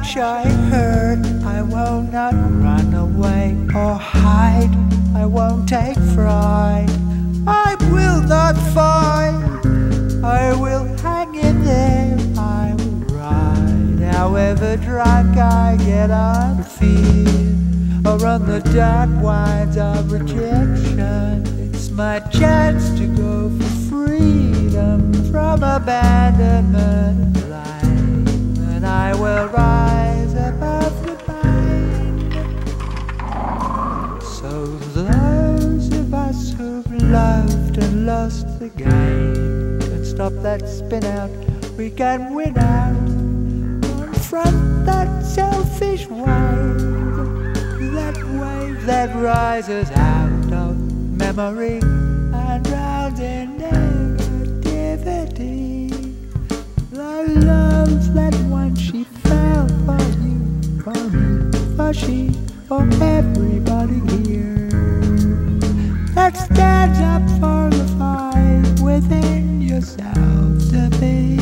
crash I heard. I will not run away or hide. I won't take fright. I will not fight. I will hang in there. I will ride. However drunk I get on fear. Or on the dark winds of rejection. It's my chance to go for freedom from abandonment loved and lost the game can stop that spin out. We can win out. Confront that selfish wave, that wave that rises out of memory and drowns in negativity. The love that once she felt for you, for me, for she, for everybody within yourself to be.